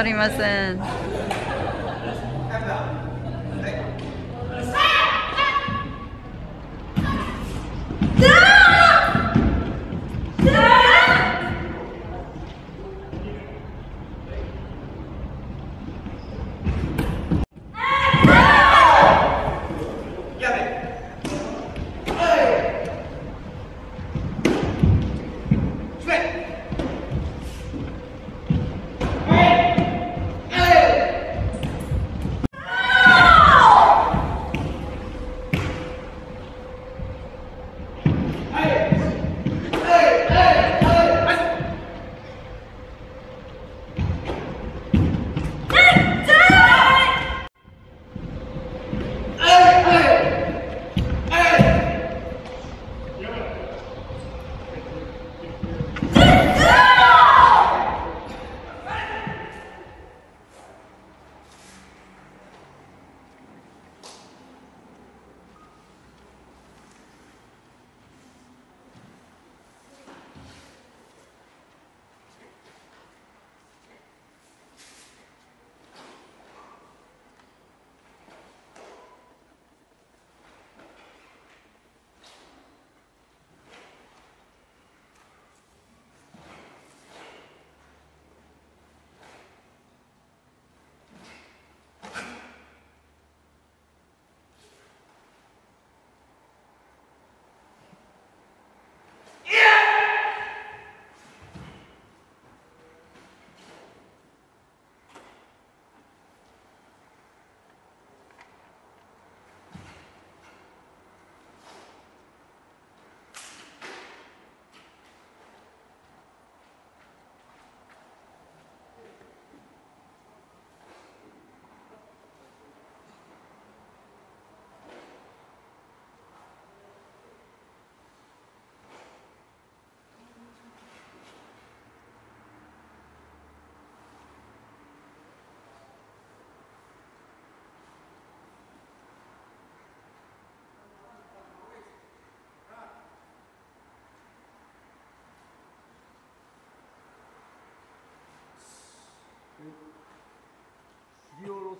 せん通りません。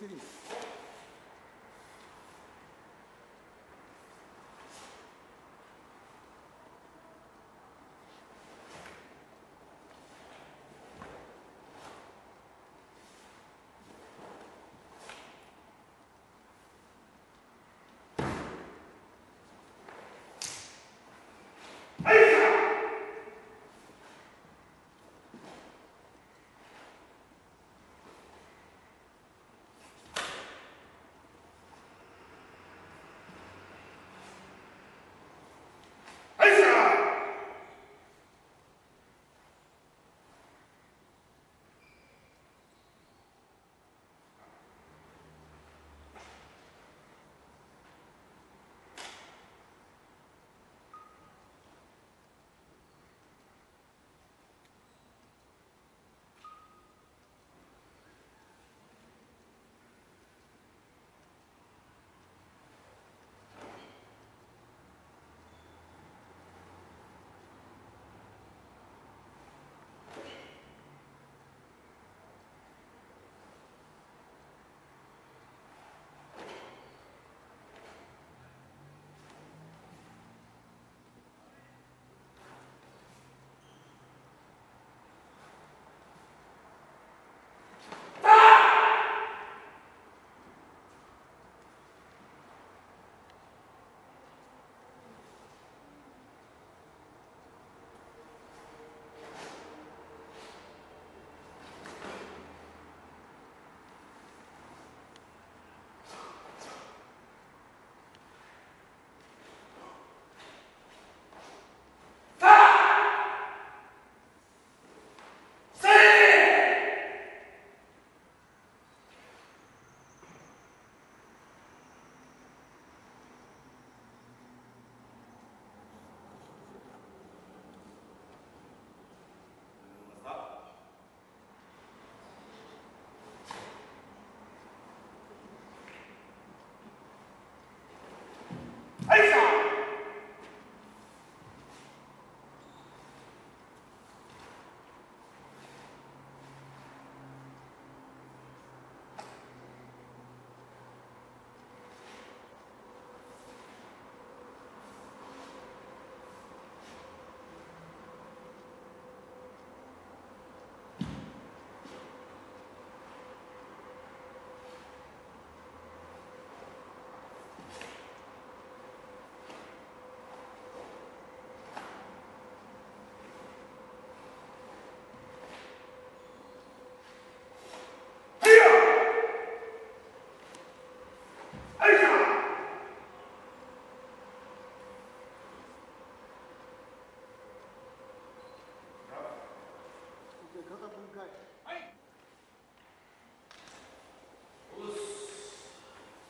City.